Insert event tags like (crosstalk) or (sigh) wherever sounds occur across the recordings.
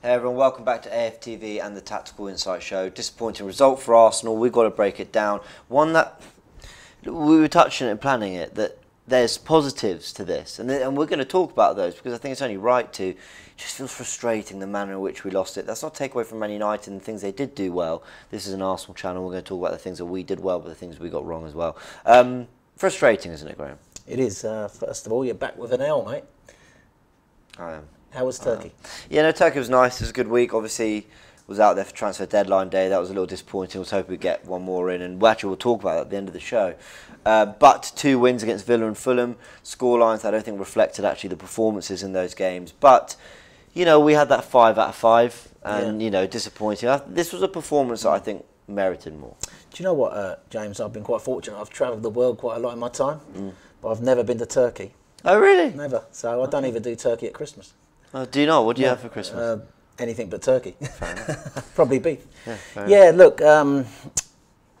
Hey everyone, welcome back to AFTV and the Tactical Insight Show. Disappointing result for Arsenal. We've got to break it down. One that we were touching it and planning it that there's positives to this, and, and we're going to talk about those because I think it's only right to. It just feels frustrating the manner in which we lost it. That's not take away from Man United and the things they did do well. This is an Arsenal channel. We're going to talk about the things that we did well, but the things we got wrong as well. Um, frustrating, isn't it, Graham? It is. Uh, first of all, you're back with an L, mate. I am. How was Turkey? Yeah, no, Turkey was nice. It was a good week. Obviously, was out there for transfer deadline day. That was a little disappointing. I was hoping we'd get one more in, and actually we'll talk about that at the end of the show. Uh, but two wins against Villa and Fulham, score lines I don't think reflected actually the performances in those games. But you know, we had that five out of five, and Yeah. you know, disappointing. I, this was a performance that I think merited more. Do you know what, uh, James? I've been quite fortunate. I've travelled the world quite a lot in my time, but I've never been to Turkey. Oh, really? Never. So I don't even do turkey at Christmas. Oh, do you know what do you have for Christmas? Uh, anything but turkey. (laughs) Probably beef. fair Yeah, look, um,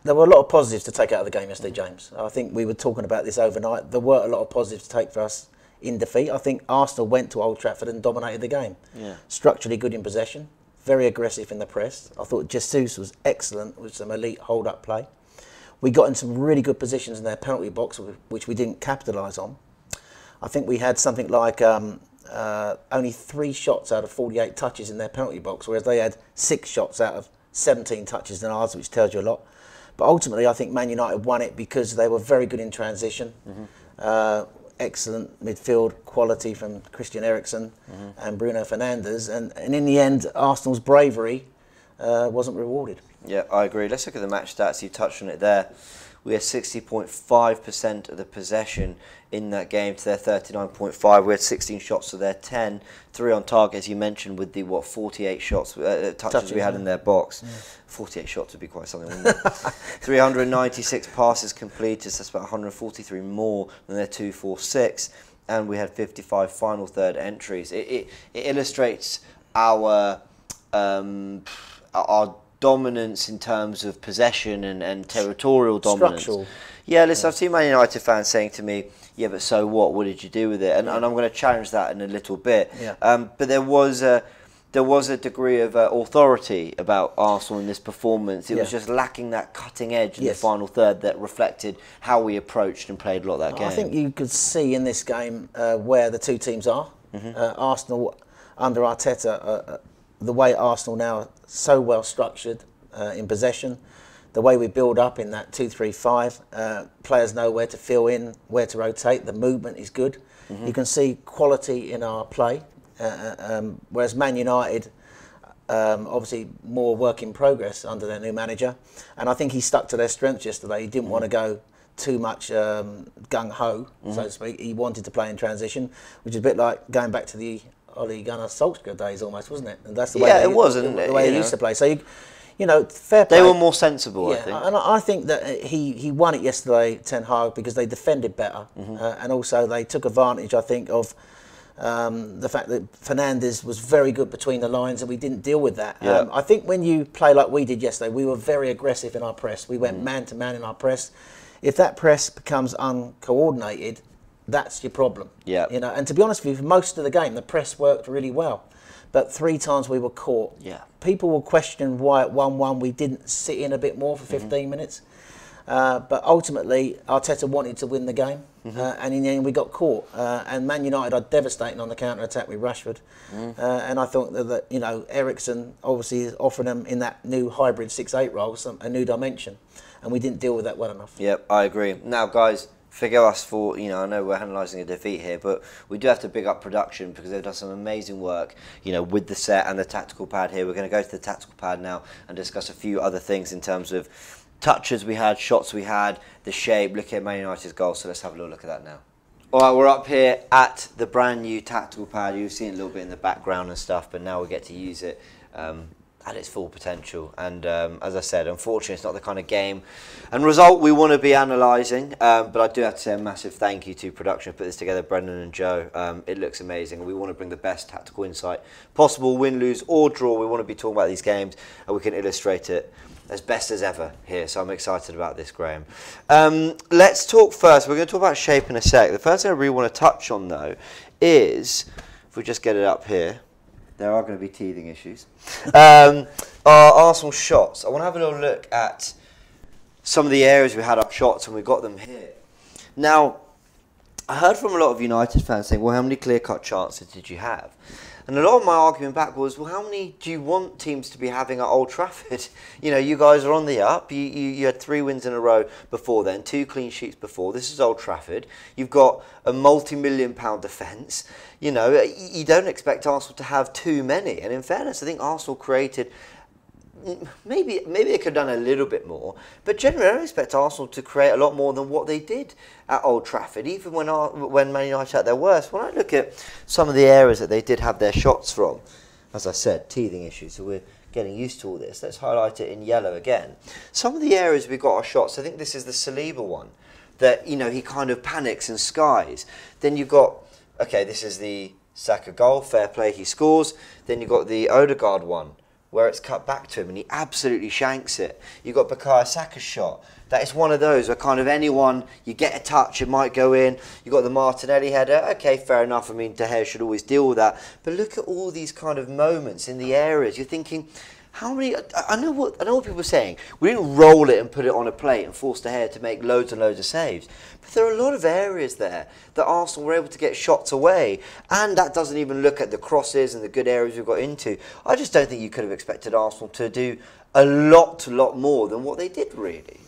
there were a lot of positives to take out of the game yesterday, James. I think we were talking about this overnight. There were a lot of positives to take for us in defeat. I think Arsenal went to Old Trafford and dominated the game. Yeah. Structurally good in possession, very aggressive in the press. I thought Jesus was excellent with some elite hold-up play. We got in some really good positions in their penalty box, which we didn't capitalise on. I think we had something like um, uh, only three shots out of 48 touches in their penalty box, whereas they had six shots out of 17 touches in ours, which tells you a lot. But ultimately, I think Man United won it because they were very good in transition. Uh, excellent midfield quality from Christian Eriksen and Bruno Fernandes. And, and in the end, Arsenal's bravery uh, wasn't rewarded. Yeah, I agree. Let's look at the match stats. You touched on it there. We had 60.5% of the possession in that game to their 39.5. We had 16 shots to their 10. Three on target, as you mentioned, with the, what, 48 shots, uh, touches, Touches, we had yeah. in their box. 48 shots would be quite something, wouldn't it? (laughs) 396 passes completed, so that's about 143 more than their 246. And we had 55 final third entries. It, it, it illustrates our um, our dominance in terms of possession and, and territorial dominance. Structural. Yeah, listen, I've seen Man United fans saying to me, "Yeah, but so what? What did you do with it?" And, and I'm going to challenge that in a little bit. Yeah. Um, but there was a there was a degree of uh, authority about Arsenal in this performance. It was just lacking that cutting edge in Yes. the final third that reflected how we approached and played a lot of that game. I think you could see in this game uh, where the two teams are. Uh, Arsenal under Arteta, uh, uh, the way Arsenal now are so well structured uh, in possession, the way we build up in that two-three-five, uh, players know where to fill in, where to rotate. The movement is good. You can see quality in our play. Uh, uh, um, whereas Man United, um, obviously more work in progress under their new manager, and I think he stuck to their strengths yesterday. He didn't want to go too much um, gung ho, so to speak. He wanted to play in transition, which is a bit like going back to the Ole Gunnar Solskjaer days, almost, wasn't it? And that's the way Yeah, they, it was, and, the way he used to play. So, you, you know, fair play. they were more sensible, I Yeah, think. and I I think that he, he won it yesterday, Ten Hag, because they defended better, Mm-hmm. uh, and also they took advantage, I think, of um, the fact that Fernandes was very good between the lines, and we didn't deal with that. Yeah. Um, I think when you play like we did yesterday, we were very aggressive in our press. We Mm. went man to man in our press. If that press becomes uncoordinated, that's your problem. Yeah. You know, and to be honest with you, for most of the game, the press worked really well. But three times we were caught. Yeah. People will question why at 1 1 we didn't sit in a bit more for Mm-hmm. 15 minutes. Uh, but ultimately, Arteta wanted to win the game, Mm-hmm. uh, and in the end, we got caught. Uh, and Man United are devastating on the counter attack with Rashford. Mm. Uh, and I thought that, that you know Eriksen obviously is offering them in that new hybrid six-eight role some, a new dimension, and we didn't deal with that well enough. Yep, I agree. Now, guys, forgive us for, you know, I know we're analysing a defeat here, but we do have to big up production because they've done some amazing work, you know, with the set and the tactical pad here. We're going to go to the tactical pad now and discuss a few other things in terms of touches we had, shots we had, the shape. Look at Man United's goal, so let's have a little look at that now. All right, we're up here at the brand new tactical pad. You've seen a little bit in the background and stuff, but now we get to use it um, at its full potential. And um, as I said, unfortunately, it's not the kind of game and result we want to be analysing. Um, but I do have to say a massive thank you to production put this together, Brendan and Joe. Um, it looks amazing. We want to bring the best tactical insight possible, win, lose, or draw. We want to be talking about these games, and we can illustrate it as best as ever here. So I'm excited about this, Graham. Um, let's talk first. We're going to talk about shape in a sec. The first thing I really want to touch on, though, is if we just get it up here. There are going to be teething issues. (laughs) Um, our Arsenal shots. I want to have a little look at some of the areas we had our shots and we got them here. Now, I heard from a lot of United fans saying, well, how many clear cut chances did you have? And a lot of my argument back was, well, how many do you want teams to be having at Old Trafford? (laughs) You know, you guys are on the up. You, you, you had three wins in a row before then, two clean sheets before. This is Old Trafford. You've got a multi million pound defence. You know, you don't expect Arsenal to have too many. And in fairness, I think Arsenal created maybe maybe they could have done a little bit more, but generally I expect Arsenal to create a lot more than what they did at Old Trafford. Even when when Man United at their worst, when I look at some of the areas that they did have their shots from, as I said, teething issues. So we're getting used to all this. Let's highlight it in yellow again. Some of the areas we got our shots. I think this is the Saliba one that you know he kind of panics and skies. Then you've got okay, this is the Saka goal, fair play, he scores. Then you've got the Odegaard one where it's cut back to him and he absolutely shanks it. You've got Bukayo Saka's shot. That is one of those where kind of anyone, you get a touch, it might go in. You've got the Martinelli header. Okay, fair enough. I mean, De Gea should always deal with that. But look at all these kind of moments in the areas. You're thinking, how many? I know what I know what people are saying. We didn't roll it and put it on a plate and force De Gea to make loads and loads of saves. But there are a lot of areas there that Arsenal were able to get shots away, and that doesn't even look at the crosses and the good areas we've got into. I just don't think you could have expected Arsenal to do a lot, lot more than what they did. Really.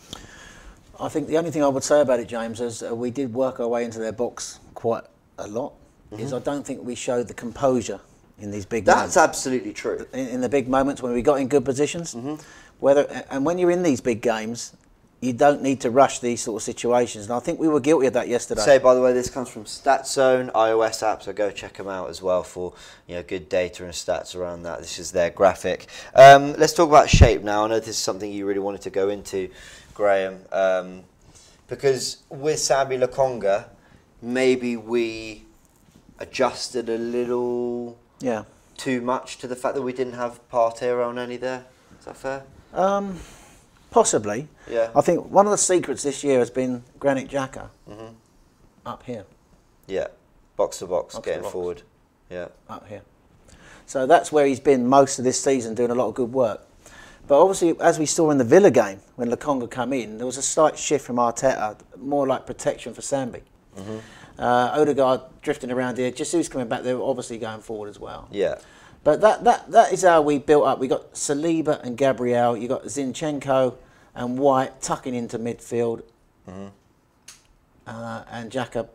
I think the only thing I would say about it, James, is uh, we did work our way into their box quite a lot. Mm-hmm. Is I don't think we showed the composure in these big. That's moments. absolutely true. In, in, the big moments when we got in good positions, mm-hmm. whether and when you're in these big games, you don't need to rush these sort of situations. And I think we were guilty of that yesterday. Say, by the way, this comes from StatZone iOS app, so go check them out as well for you know good data and stats around that. This is their graphic. Um, let's talk about shape now. I know this is something you really wanted to go into, Graham, um, because with Sambi Lokonga, maybe we adjusted a little yeah. too much to the fact that we didn't have Partey on any there. Is that fair? Um, possibly. Yeah. I think one of the secrets this year has been Granit Xhaka mm-hmm. up here. Yeah, box to box, box getting box. forward. Yeah. Up here. So that's where he's been most of this season, doing a lot of good work. But obviously, as we saw in the Villa game, when Lokonga come in, there was a slight shift from Arteta, more like protection for Sambi. Mm-hmm. Uh, Odegaard drifting around here. Jesus coming back. They're obviously going forward as well. Yeah. But that, that, that is how we built up. We got Saliba and Gabriel. You got Zinchenko and White tucking into midfield. Mm-hmm. Uh, and Xhaka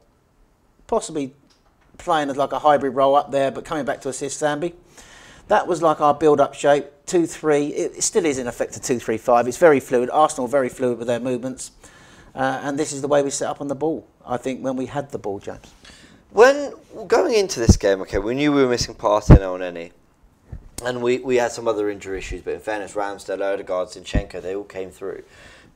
possibly playing as like a hybrid role up there, but coming back to assist Sambi. That was like our build-up shape. Two three. It still is in effect a two three five. It's very fluid. Arsenal very fluid with their movements. Uh, and this is the way we set up on the ball, I think, when we had the ball, James. When going into this game, okay, we knew we were missing Partey and any, and we, we had some other injury issues, but in fairness, Ramsdale, Odegaard, Zinchenko, they all came through.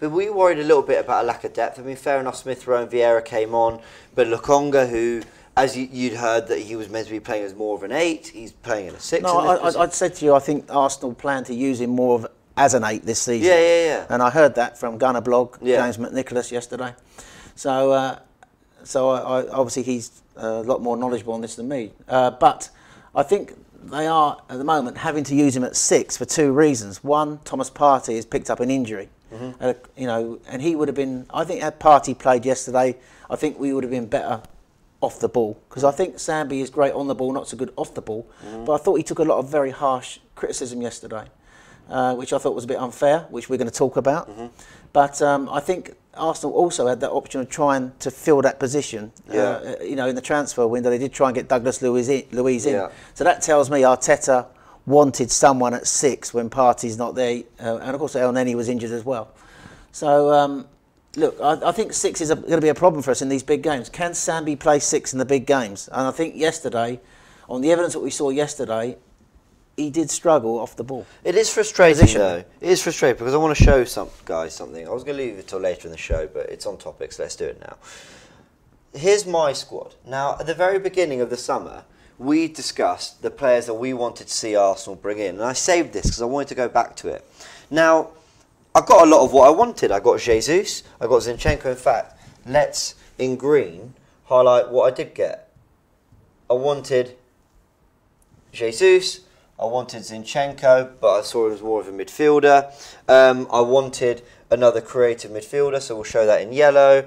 But we worried a little bit about a lack of depth. I mean, fair enough, Smith Rowe and Vieira came on, but Lokonga, who, as you, would heard, that he was meant to be playing as more of an eight, he's playing in a six. No, I, would said to you, I think Arsenal plan to use him more of as an eight this season. Yeah, yeah, yeah. And I heard that from Gunnerblog, yeah. James McNicholas yesterday. So, uh, so I, I, obviously he's a lot more knowledgeable on this than me. Uh, but I think they are at the moment having to use him at six for two reasons. One, Thomas Partey has picked up an injury. Mm-hmm. Uh, you know, and he would have been. I think had Partey played yesterday, I think we would have been better off the ball because I think Sambi is great on the ball, not so good off the ball. Mm-hmm. But I thought he took a lot of very harsh criticism yesterday uh, which I thought was a bit unfair, which we're going to talk about. Mm-hmm. But um, I think Arsenal also had that option of trying to fill that position. Uh, yeah. Uh, you know, in the transfer window, they did try and get Douglas Luiz in. Luiz in. Yeah. So that tells me Arteta wanted someone at six when Partey's not there, uh, and of course El Elneny was injured as well. So. Um, look, I, I, think six is going to be a problem for us in these big games. Can Sambi play six in the big games? And I think yesterday, on the evidence that we saw yesterday, he did struggle off the ball. It is frustrating Position. though. It is frustrating because I want to show some guys something. I was going to leave it till later in the show, but it's on topics. so let's do it now. Here's my squad. Now, at the very beginning of the summer, we discussed the players that we wanted to see Arsenal bring in, and I saved this because I wanted to go back to it. Now, I got a lot of what I wanted. I got Jesus, I got Zinchenko. In fact, let's in green highlight what I did get. I wanted Jesus, I wanted Zinchenko, but I saw him as more of a midfielder. Um, I wanted another creative midfielder, so we'll show that in yellow.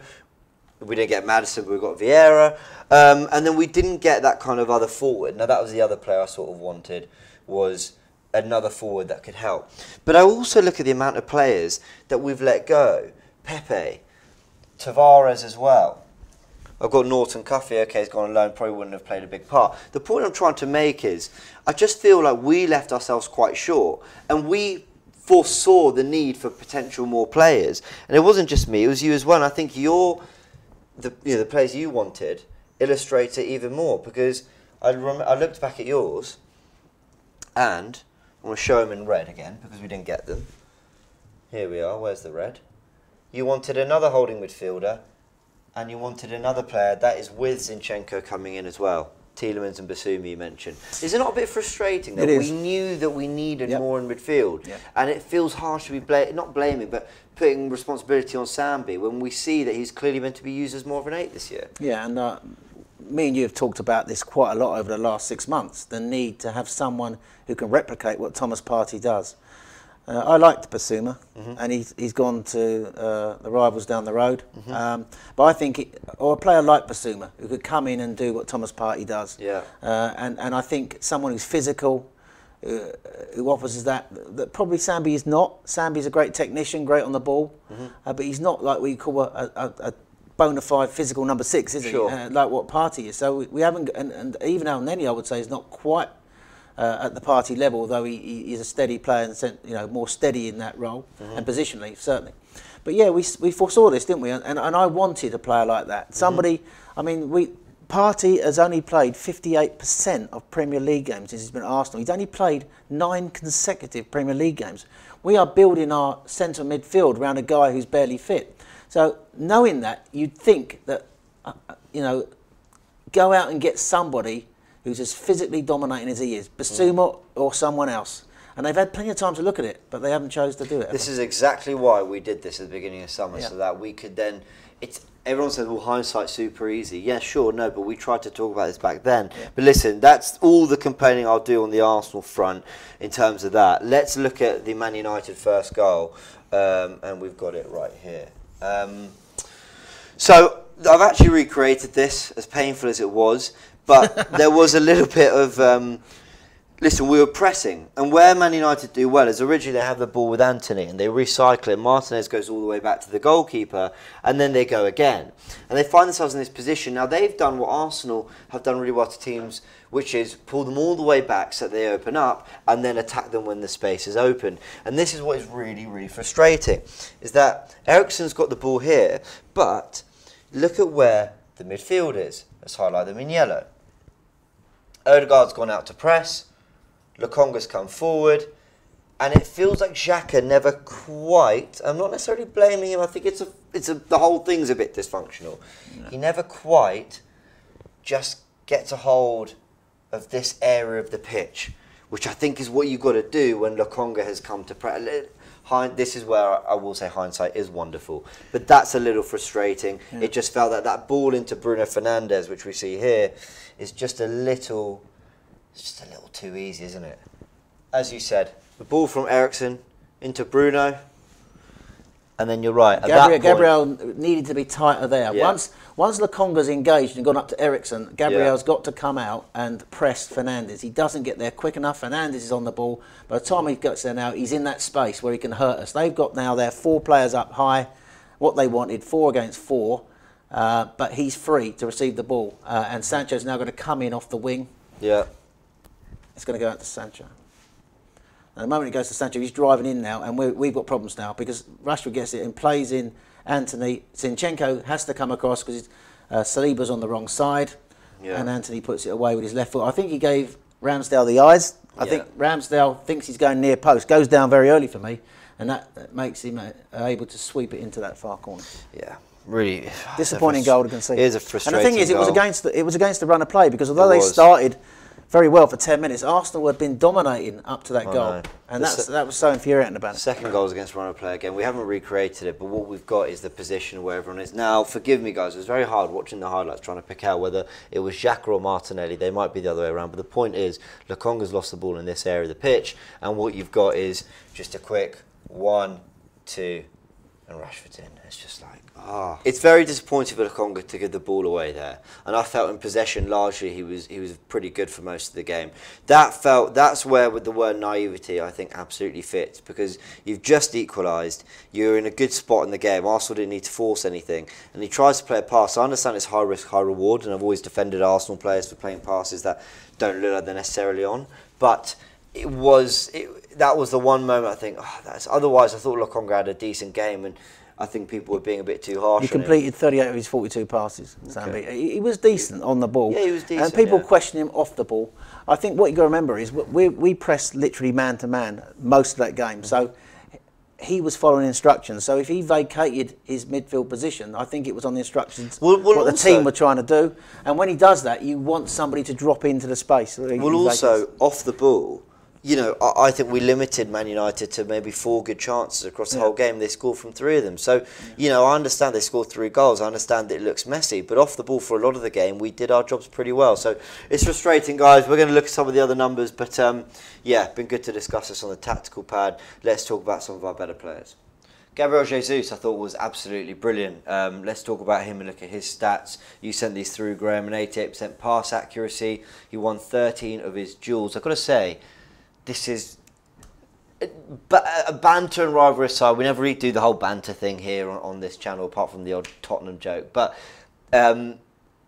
We didn't get Maddison, but we got Vieira. Um, and then we didn't get that kind of other forward. Now, that was the other player I sort of wanted, was another forward that could help. But I also look at the amount of players that we've let go. Pepe, Tavares as well. I've got Norton Cuffy, okay, he's gone alone, probably wouldn't have played a big part. The point I'm trying to make is, I just feel like we left ourselves quite short, and we foresaw the need for potential more players. And it wasn't just me, it was you as well. And I think your, the, you know, the players you wanted illustrate it even more, because I, rem- I looked back at yours, and I'm going to show them in red again, because we didn't get them. Here we are, where's the red? You wanted another holding midfielder, and you wanted another player that is with Zinchenko coming in as well. Tielemans and Bissouma you mentioned. Is it not a bit frustrating that we knew that we needed Yep. more in midfield, Yep. and it feels harsh to be bla- not blaming, but putting responsibility on Sambi when we see that he's clearly meant to be used as more of an eight this year. Yeah, and uh, me and you have talked about this quite a lot over the last six months. The need to have someone who can replicate what Thomas Partey does. Uh, I liked Bissouma, Mm-hmm. and he's, he's gone to uh, the rivals down the road. Mm-hmm. Um, but I think, it, or a player like Bissouma, who could come in and do what Thomas Partey does. Yeah. Uh, and, and I think someone who's physical, uh, who offers us that, that probably Sambi is not. Sambi's a great technician, great on the ball, Mm-hmm. uh, but he's not like we call a, a, a bona fide physical number six, is he? Uh, like what Partey is. So we, we haven't, and, and even Elneny, I would say, is not quite uh, at the Partey level, although he, he is a steady player and sen- you know more steady in that role and positionally certainly. But yeah, we, we foresaw this, didn't we? And, and, and I wanted a player like that. Somebody, I mean, we Partey has only played 58% of Premier League games since he's been at Arsenal. He's only played nine consecutive Premier League games. We are building our centre midfield around a guy who's barely fit. So knowing that, you'd think that, uh, uh, you know, go out and get somebody who's as physically dominating as he is, Bissouma or someone else. And they've had plenty of time to look at it, but they haven't chose to do it. This is exactly why we did this at the beginning of summer, Yeah. so that we could then. It's everyone says, "Well, hindsight's super easy." Yeah, sure, no, but we tried to talk about this back then. But listen, that's all the complaining I'll do on the Arsenal front in terms of that. Let's look at the Man United first goal, um, and we've got it right here. Um, so I've actually recreated this, as painful as it was, but (laughs) there was a little bit of. Um, Listen, we were pressing, and where Man United do well is originally they have the ball with Antony and they recycle it. Martinez goes all the way back to the goalkeeper, and then they go again. And they find themselves in this position. Now, they've done what Arsenal have done really well to teams, which is pull them all the way back so that they open up and then attack them when the space is open. And this is what is really, really frustrating is that Eriksen's got the ball here, but look at where the midfield is. Let's highlight them in yellow. Odegaard's gone out to press. Lokonga's come forward, and it feels like Xhaka never quite. I'm not necessarily blaming him. I think it's a, it's a, the whole thing's a bit dysfunctional. He never quite just gets a hold of this area of the pitch, which I think is what you've got to do when Lokonga has come to press. This is where I will say hindsight is wonderful, but that's a little frustrating. It just felt that that ball into Bruno Fernandes, which we see here, is just a little it's just a little too easy, isn't it? As you said, the ball from Eriksen into Bruno, and then you're right. Gabriel, Gabriel needed to be tighter there. Yeah. Once once Lokonga's engaged and gone up to Eriksen, Gabriel's got to come out and press Fernandes. He doesn't get there quick enough. Fernandes is on the ball. By the time he gets there now, he's in that space where he can hurt us. They've got now their four players up high, what they wanted, four against four. Uh, but he's free to receive the ball. Uh, and Sancho's now going to come in off the wing. yeah, It's going to go out to Sancho. And the moment he goes to Sancho, he's driving in now, and we we've got problems now because Rashford gets it and plays in Antony. Zinchenko has to come across because uh, Saliba's on the wrong side, Yeah. and Antony puts it away with his left foot. I think he gave Ramsdale the eyes. I Yeah. think Ramsdale thinks he's going near post, goes down very early for me, and that, that makes him uh, able to sweep it into that far corner. yeah, really (sighs) Disappointing it's a frus- goal to concede. It is a frustrating. And the thing is, it was against the, it was against the run of play because although It they was. started very well for 10 minutes. Arsenal had been dominating up to that oh, goal. know. And that's, that was so infuriating about it. Second goal is against Ronald Play again. We haven't recreated it, but what we've got is the position where everyone is. Now, forgive me, guys, it was very hard watching the highlights trying to pick out whether it was Xhaka or Martinelli. They might be the other way around, but the point is, Lokonga's lost the ball in this area of the pitch, and what you've got is just a quick one, two, and Rashford's in. It's just like, ah. It's very disappointing for Lokonga to give the ball away there, and I felt in possession largely he was he was pretty good for most of the game. That felt that's where with the word naivety I think absolutely fits because you've just equalised, you're in a good spot in the game. Arsenal didn't need to force anything, and he tries to play a pass. I understand it's high risk, high reward, and I've always defended Arsenal players for playing passes that don't look like they're necessarily on, but it was it, that was the one moment I think oh, that's otherwise I thought Lokonga had a decent game and I think people were being a bit too harsh. He completed 38 of his 42 passes. Sambi. He, he was decent on the ball. Yeah, he was And people yeah. question him off the ball. I think what you got to remember is we, we pressed literally man to man most of that game. So he was following instructions. So if he vacated his midfield position, I think it was on the instructions Well- well, what the also- team were trying to do. And when he does that, you want somebody to drop into the space. Well, also off the ball, you know, I, I think we limited Man United to maybe four good chances across the Yeah. whole game. They scored from three of them. So, you know, I understand they scored three goals. I understand that it looks messy, but off the ball for a lot of the game, we did our jobs pretty well. So it's frustrating, guys. We're going to look at some of the other numbers, but um, yeah, been good to discuss this on the tactical pad. Let's talk about some of our better players. Gabriel Jesus, I thought was absolutely brilliant. Um, let's talk about him and look at his stats. You sent these through, Graham. An 88% pass accuracy. He won 13 of his duels. I've got to say, this is but a banter and rivalry aside, we never really do the whole banter thing here on, on this channel, apart from the odd Tottenham joke. But um,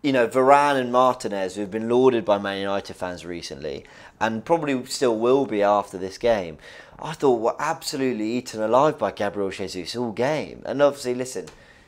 you know, Varane and Martinez, who've been lauded by Man United fans recently, and probably still will be after this game, I thought were absolutely eaten alive by Gabriel Jesus all game. And obviously, listen,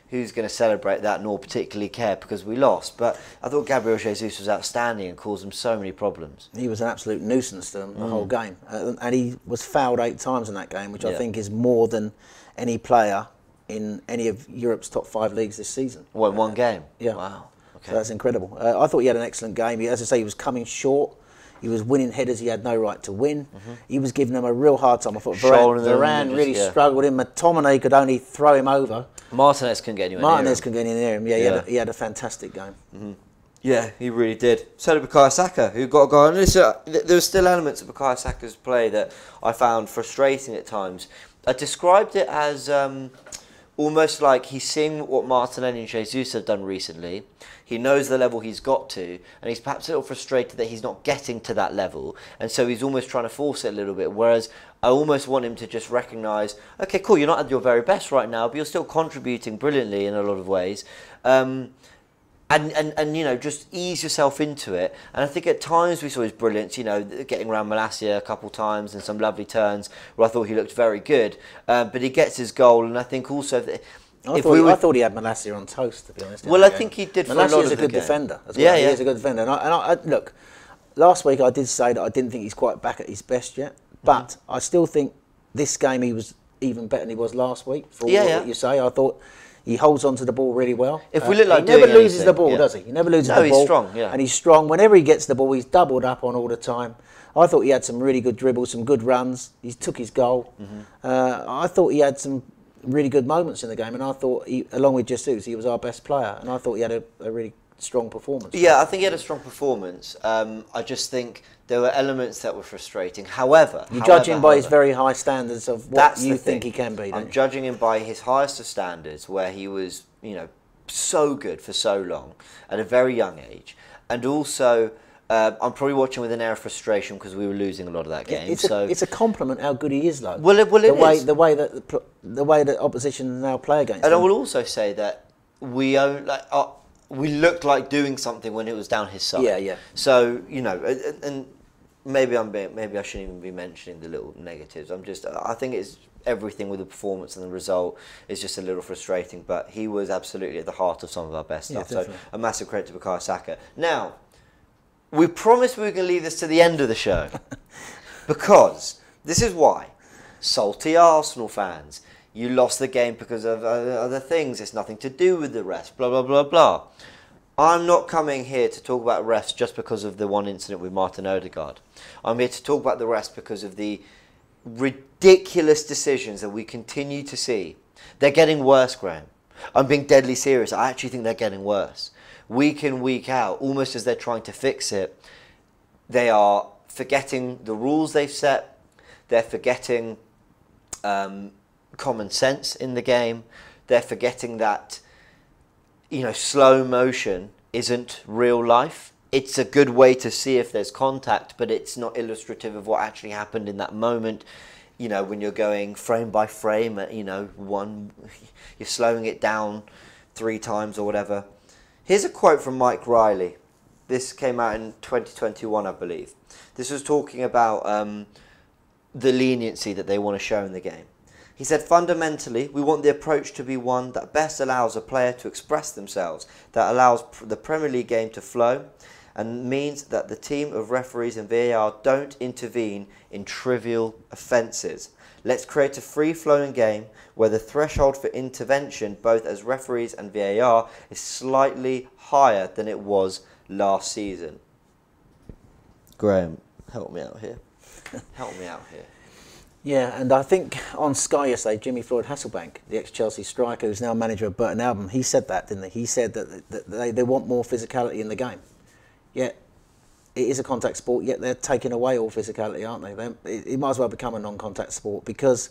who's going to celebrate that nor particularly care because we lost? But I thought Gabriel Jesus was outstanding and caused them so many problems. He was an absolute nuisance to them the whole game, uh, and he was fouled eight times in that game, which I think is more than any player in any of Europe's top five leagues this season. Well, in one game. Yeah. Wow. So that's incredible. Uh, I thought he had an excellent game. He, as I say, he was coming short. He was winning headers he had no right to win. He was giving them a real hard time. I thought Varane, Varane and really just- yeah. struggled him. McTominay could only throw him over. Martinez couldn't get anywhere Martinez could get in near him. Yeah, He, Yeah. had a, he had a fantastic game. him. Yeah, he really did. So did Bukayo Saka, who got a goal. And listen, there were still elements of Bukayo Saka's play that I found frustrating at times. I described it as um, almost like he's seeing what Martinelli and Jesus have done recently. He knows the level he's got to, and he's perhaps a little frustrated that he's not getting to that level, and so he's almost trying to force it a little bit. Whereas I almost want him to just recognise, okay, cool, you're not at your very best right now, but you're still contributing brilliantly in a lot of ways. Um, and, and, and you know just ease yourself into it. And I think at times we saw his brilliance. You know, getting around Malacia a couple times and some lovely turns where I thought he looked very good. Um, but he gets his goal, and I think also that I, thought, we he, were, I thought he had Malacia on toast, to be honest. Well, I think he did Malacia is a good game. defender. As Yeah, well. yeah. He is a good defender. And, I, and I, look, last week I did say that I didn't think he's quite back at his best yet, Mm-hmm. but I still think this game he was even better than he was last week. For Yeah, what yeah. you say, I thought he holds on to the ball really well. Uh, If we look like he never loses the ball, yeah. does he? He never loses No, the he's strong, yeah. And he's strong. Whenever he gets the ball, he's doubled up on all the time. I thought he had some really good dribbles, some good runs. He took his goal. Mm-hmm. Uh, I thought he had some really good moments in the game, and I thought, he, along with Jesus, he was our best player, and I thought he had a, a really strong performance. Yeah, I think he had a strong performance. Um, I just think there were elements that were frustrating. However, You judge however, him by his very high standards of what That's you think he can be. I'm you? judging him by his highest of standards, where he was, you know, so good for so long at a very young age, and also uh, I'm probably watching with an air of frustration because we were losing a lot of that game. It's, so a, it's a compliment how good he is, though. Well, it- well, the way is. the way that the, the way that opposition now play against And I will also say that we own, like uh, we looked like doing something when it was down his side. Yeah, yeah. So you know, and, and maybe I'm being, maybe I shouldn't even be mentioning the little negatives. I'm just I think it's everything with the performance and the result is just a little frustrating. But he was absolutely at the heart of some of our best Yeah, stuff. so a massive credit to Bukayo Saka. Now, we promised we were going to leave this to the end of the show (laughs) because this is why salty Arsenal fans. You lost the game because of uh, other things. It's nothing to do with the rest. Blah blah blah blah. I'm not coming here to talk about refs just because of the one incident with Martin Odegaard. I'm here to talk about the refs because of the ridiculous decisions that we continue to see. They're getting worse, Graham. I'm being deadly serious. I actually think they're getting worse. Week in, week out, almost as they're trying to fix it, they are forgetting the rules they've set. They're forgetting um, common sense in the game. They're forgetting that you know slow motion isn't real life. It's a good way to see if there's contact, but it's not illustrative of what actually happened in that moment. You know, when you're going frame by frame, you know, one, (laughs) you're slowing it down three times or whatever. Here's a quote from Mike Riley. This came out in 2021, I believe. This was talking about um, the leniency that they want to show in the game. He said, fundamentally, we want the approach to be one that best allows a player to express themselves, that allows the Premier League game to flow, and means that the team of referees and VAR don't intervene in trivial offences. Let's create a free flowing game where the threshold for intervention, both as referees and VAR, is slightly higher than it was last season. Graham, help me out here. (laughs) help me out here. Yeah, and I think on Sky yesterday, Jimmy Floyd Hasselbaink, the ex-Chelsea striker who's now manager of Burton Albion, he said that, didn't he? He said that, that they, they want more physicality in the game. Yet it is a contact sport, yet they're taking away all physicality, aren't they? they it, it might as well become a non-contact sport because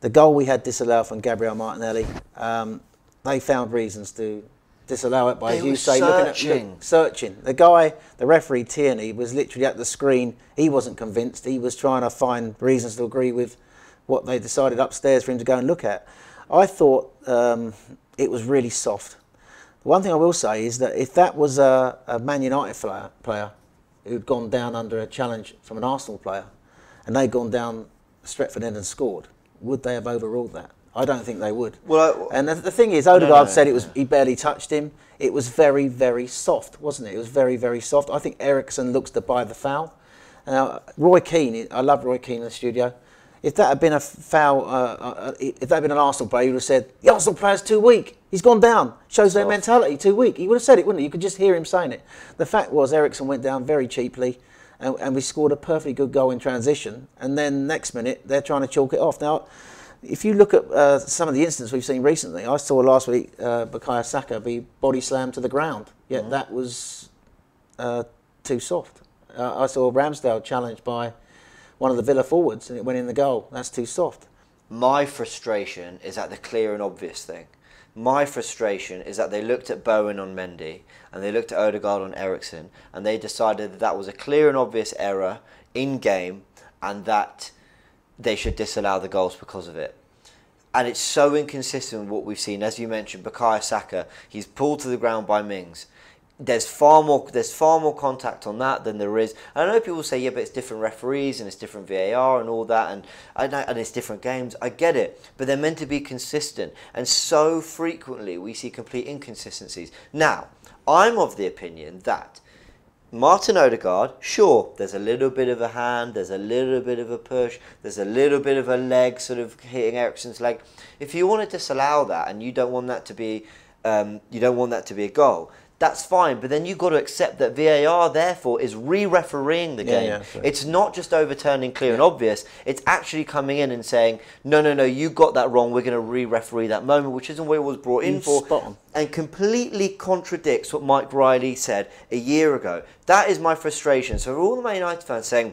the goal we had disallowed from Gabriel Martinelli, um, they found reasons to disallow it by, as you say, looking at searching. look, searching. The guy, the referee Tierney, was literally at the screen. He wasn't convinced. He was trying to find reasons to agree with what they decided upstairs for him to go and look at. I thought um, it was really soft. The one thing I will say is that if that was a, a Man United player who'd gone down under a challenge from an Arsenal player, and they'd gone down Stretford End and scored, would they have overruled that? I don't think they would. Well, I- and the, the thing is, Odegaard no, said it was he barely touched him. It was very, very soft, wasn't it? It was very, very soft. I think Eriksen looks to buy the foul. Now, Roy Keane, I love Roy Keane in the studio. If that had been a foul, uh, uh, if that had been an Arsenal player, he would have said, the Arsenal player's too weak. He's gone down. Shows their mentality, too weak. He would have said it, wouldn't he? You could just hear him saying it. The fact was, Eriksen went down very cheaply, and, and we scored a perfectly good goal in transition. And then next minute, they're trying to chalk it off. Now, if you look at uh, some of the incidents we've seen recently, I saw last week uh, Bukayo Saka be body slammed to the ground, yet that was uh, too soft. Uh, I saw Ramsdale challenged by one of the Villa forwards and it went in the goal. That's too soft. My frustration is at the clear and obvious thing. My frustration is that they looked at Bowen on Mendy and they looked at Odegaard on Eriksen and they decided that that was a clear and obvious error in game and that they should disallow the goals because of it. And it's so inconsistent with what we've seen. As you mentioned, Bukayo Saka, he's pulled to the ground by Mings. There's far more there's far more contact on that than there is. I know people say, yeah, but it's different referees and it's different VAR and all that, and and it's different games. I get it, but they're meant to be consistent, and so frequently we see complete inconsistencies. Now, I'm of the opinion that Martin Odegaard, sure, there's a little bit of a hand, there's a little bit of a push, there's a little bit of a leg sort of hitting Eriksen's leg. If you want to disallow that and you don't want that to be, um, you don't want that to be a goal, that's fine. But then you've got to accept that VAR therefore is re-refereeing the Yeah, game. yeah. It's not just overturning clear and obvious. It's actually coming in and saying, no, no, no, you got that wrong. We're going to re-referee that moment, which isn't what it was brought in You're for spot on. and completely contradicts what Mike Riley said a year ago. That is my frustration. So for all the Man United fans saying,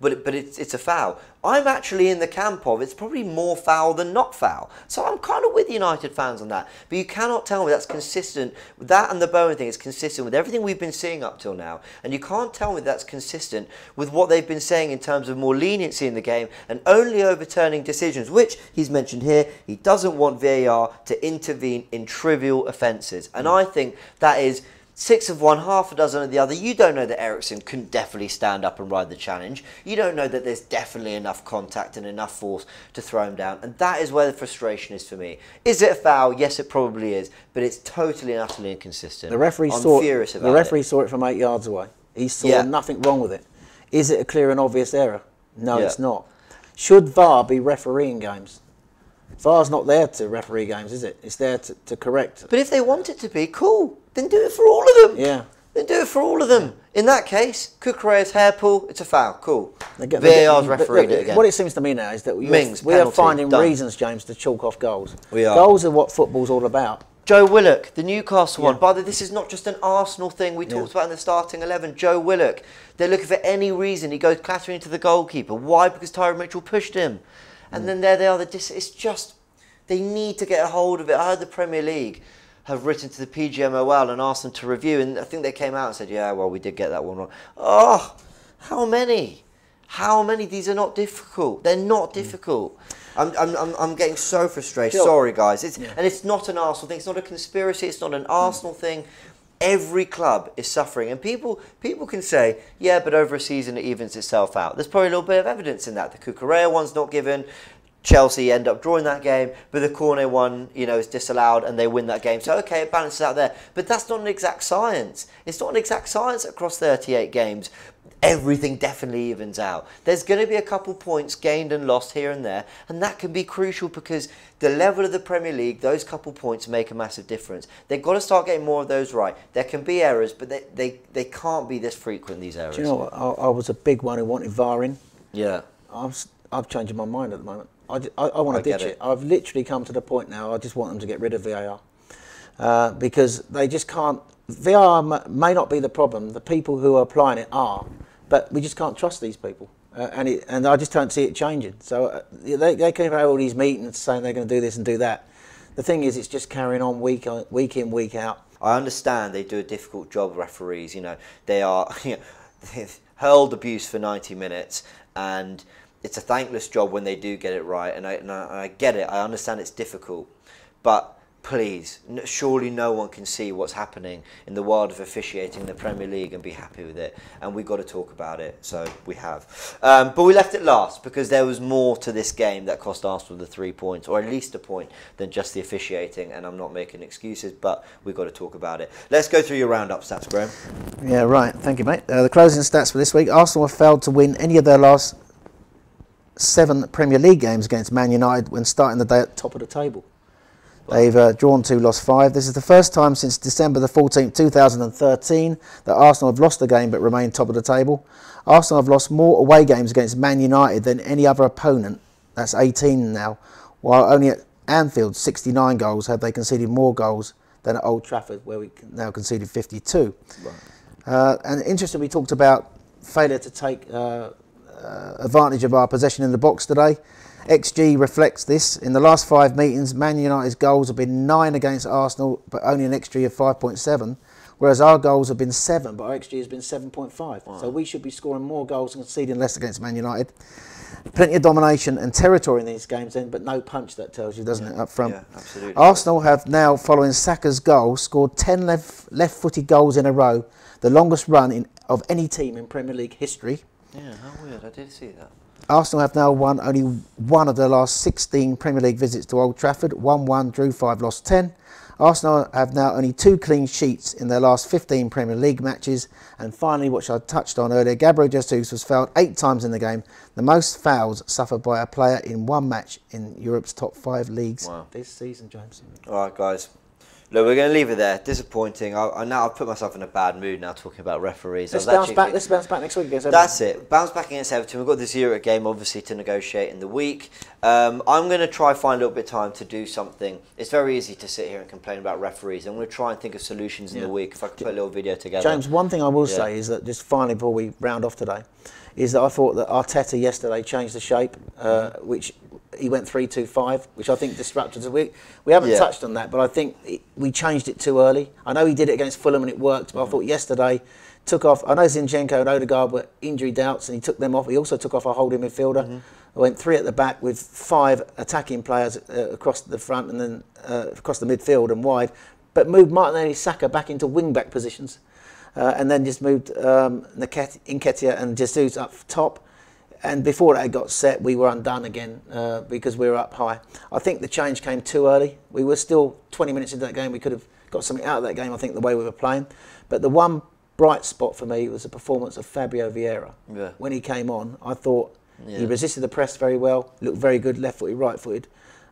but but it's it's a foul. I'm actually in the camp of it's probably more foul than not foul. So I'm kind of with United fans on that. But you cannot tell me that's consistent. That and the Bowen thing is consistent with everything we've been seeing up till now. And you can't tell me that's consistent with what they've been saying in terms of more leniency in the game and only overturning decisions, which he's mentioned here. He doesn't want VAR to intervene in trivial offences. And I think that is six of one, half a dozen of the other. You don't know that Eriksen couldn't definitely stand up and ride the challenge. You don't know that there's definitely enough contact and enough force to throw him down. And that is where the frustration is for me. Is it a foul? Yes, it probably is, but it's totally and utterly inconsistent. The referee I'm saw furious the about referee it. saw it from eight yards away. He saw Yeah. nothing wrong with it. Is it a clear and obvious error? No, Yeah. it's not. Should VAR be refereeing games? VAR's not there to referee games, is it? It's there to, to correct. But if they want it to be, cool. Then do it for all of them. Yeah. Then do it for all of them. In that case, Cucurella's hair pull, it's a foul. Cool. They VAR's refereed it again. What it seems to me now is that we, Mings, we are finding done. reasons, James, to chalk off goals. We are. Goals are what football's all about. Joe Willock, the Newcastle one. By the way, this is not just an Arsenal thing we talked about in the starting 11. Joe Willock, they're looking for any reason. He goes clattering into the goalkeeper. Why? Because Tyrick Mitchell pushed him. And mm. then there they are. The dis- it's just, they need to get a hold of it. I heard the Premier League have written to the PGMOL and asked them to review. And I think they came out and said, yeah, well, we did get that one wrong. Oh, how many? How many? These are not difficult. They're not mm. difficult. I'm, I'm, I'm, I'm getting so frustrated. Sure. Sorry, guys. It's, And it's not an Arsenal thing. It's not a conspiracy. It's not an mm. Arsenal thing. Every club is suffering, and people people can say, yeah, but over a season it evens itself out. There's probably a little bit of evidence in that. The Cucurella one's not given. Chelsea end up drawing that game, but the corner one, you know, is disallowed and they win that game. So okay, it balances out there. But that's not an exact science. It's not an exact science across 38 games. Everything definitely evens out. There's going to be a couple points gained and lost here and there, and that can be crucial because the level of the Premier League, those couple points make a massive difference. They've got to start getting more of those right. There can be errors, but they, they, they can't be this frequent, these errors. Do you know what? I, I was a big one who wanted VAR in. Yeah. I'm, s- I've changed my mind at the moment. I, I, I want to ditch it. it. I've literally come to the point now. I just want them to get rid of VAR uh, because they just can't. VAR may not be the problem. The people who are applying it are, but we just can't trust these people. Uh, and it, and I just don't see it changing. So uh, they, they can have all these meetings saying they're going to do this and do that. The thing is, it's just carrying on week on, week in week out. I understand they do a difficult job, referees. You know, they are you (laughs) know, hurled abuse for 90 minutes, and it's a thankless job when they do get it right. And I, and I, I get it. I understand it's difficult, but please, surely no one can see what's happening in the world of officiating the Premier League and be happy with it. And we've got to talk about it. So we have. Um, but we left it last because there was more to this game that cost Arsenal the three points, or at least a point, than just the officiating. And I'm not making excuses, but we've got to talk about it. Let's go through your roundup stats, Graham. Yeah, right. Thank you, mate. Uh, the closing stats for this week: Arsenal have failed to win any of their last seven Premier League games against Man United when starting the day at the top of the table. They've uh, drawn two, lost five. This is the first time since December the 14th, 2013, that Arsenal have lost a game but remain top of the table. Arsenal have lost more away games against Man United than any other opponent. That's 18 now. While only at Anfield, 69 goals, have they conceded more goals than at Old Trafford, where we now conceded 52. Uh, and interesting, we talked about failure to take uh, uh, advantage of our possession in the box today. XG reflects this. In the last five meetings, Man United's goals have been nine against Arsenal, but only an XG of 5.7, whereas our goals have been seven, but our XG has been 7.5. So we should be scoring more goals and conceding less against Man United. Plenty of domination and territory in these games, then, but no punch. That tells you, doesn't it, up front? Yeah, absolutely. Arsenal have now, following Saka's goal, scored 10 left, left-footed goals in a row, the longest run in, of any team in Premier League history. Yeah, how weird. I did see that. Arsenal have now won only one of their last 16 Premier League visits to Old Trafford, 1-1, drew 5, lost 10. Arsenal have now only two clean sheets in their last 15 Premier League matches. And finally, which I touched on earlier, Gabriel Jesus was fouled eight times in the game, the most fouls suffered by a player in one match in Europe's top five leagues Wow. this season, James. All right, guys. Look, we're going to leave it there. Disappointing. I, I now I've put myself in a bad mood now talking about referees. Let's bounce actually back. Let's bounce back next week against Everton. That's it. Bounce back against Everton. We've got the Zurich game, obviously, to negotiate in the week. Um, I'm going to try find a little bit of time to do something. It's very easy to sit here and complain about referees. I'm going to try and think of solutions in the week. If I could put a little video together. James, one thing I will Yeah. say is that just finally before we round off today, is that I thought that Arteta yesterday changed the shape, uh, which he went three two five, which I think disrupted us. We we haven't Yeah. touched on that, but I think it, we changed it too early. I know he did it against Fulham and it worked, but I thought yesterday took off. I know Zinchenko and Odegaard were injury doubts, and he took them off. He also took off our holding midfielder. Went three at the back with five attacking players uh, across the front and then uh, across the midfield and wide, but moved Martinelli Saka back into wing back positions uh, and then just moved um, Nket- Nketiah and Jesus up top. And before that got set, we were undone again uh, because we were up high. I think the change came too early. We were still 20 minutes into that game. We could have got something out of that game, I think, the way we were playing. But the one bright spot for me was the performance of Fabio Vieira. Yeah. When he came on, I thought he resisted the press very well, looked very good, left footed, right footed.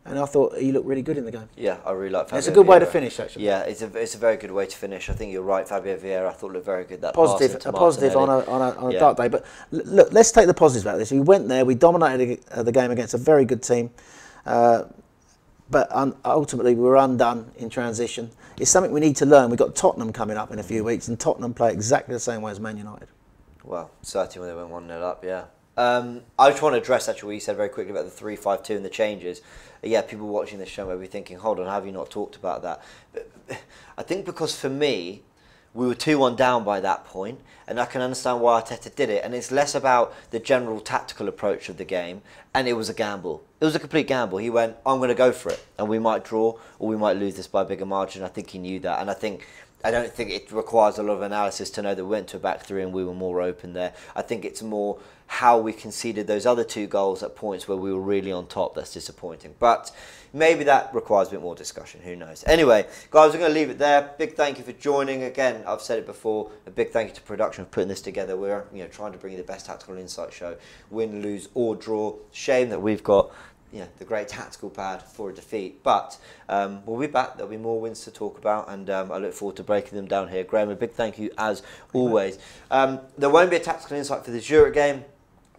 And I thought he looked really good in the game. Yeah, I really like. Fabio It's a good way to finish, actually. Yeah, it's a it's a very good way to finish. I think you're right, Fabio Vieira. I thought looked very good that Positive, a positive on a, on a, on a Yeah. dark day. But l- look, let's take the positives about this. We went there, we dominated uh, the game against a very good team, uh, but un- ultimately we were undone in transition. It's something we need to learn. We've got Tottenham coming up in a few weeks, and Tottenham play exactly the same way as Man United. Well, certainly when they went 1 0 up, yeah. Um, I just want to address actually what you said very quickly about the three five two and the changes. Uh, Yeah, people watching this show may be thinking, hold on, have you not talked about that? But, (laughs) I think because for me, we were 2 1 down by that point, and I can understand why Arteta did it. And it's less about the general tactical approach of the game, and it was a gamble. It was a complete gamble. He went, I'm going to go for it, and we might draw, or we might lose this by a bigger margin. I think he knew that, and I think I don't think it requires a lot of analysis to know that we went to a back three and we were more open there. I think it's more how we conceded those other two goals at points where we were really on top that's disappointing. But maybe that requires a bit more discussion. Who knows? Anyway, guys, we're going to leave it there. Big thank you for joining. Again, I've said it before. A big thank you to production for putting this together. We're you know trying to bring you the best tactical insight show. Win, lose, or draw. Shame that we've got you know, the great tactical pad for a defeat. But um, we'll be back. There'll be more wins to talk about, and um, I look forward to breaking them down here. Graham, a big thank you as always. Um, there won't be a tactical insight for the Zurich game.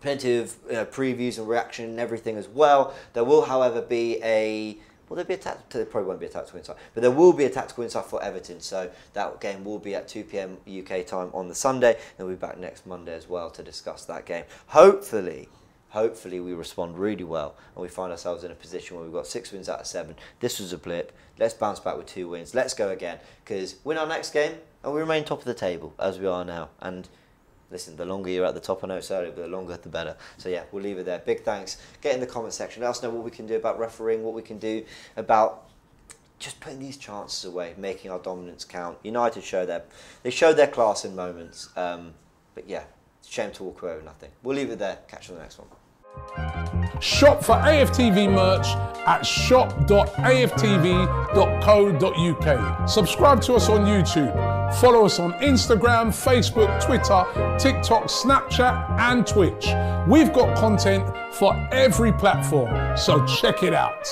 Plenty of uh, previews and reaction and everything as well. There will, however, be a Will there be a tactical? There probably won't be a tactical insight, but there will be a tactical insight for Everton. So that game will be at 2 p.m. UK time on the Sunday, and we'll be back next Monday as well to discuss that game. Hopefully, hopefully we respond really well and we find ourselves in a position where we've got six wins out of seven. This was a blip. Let's bounce back with two wins. Let's go again because win our next game and we remain top of the table as we are now. And listen, the longer you're at the top, I know it's early, but the longer the better. So yeah, we'll leave it there. Big thanks. Get in the comment section. Let us know what we can do about refereeing, what we can do about just putting these chances away, making our dominance count. United show their they showed their class in moments. Um, but yeah, shame to walk away with nothing. We'll leave it there. Catch you on the next one. Shop for AFTV merch at shop.aftv.co.uk. Subscribe to us on YouTube. Follow us on Instagram, Facebook, Twitter, TikTok, Snapchat, and Twitch. We've got content for every platform, so check it out.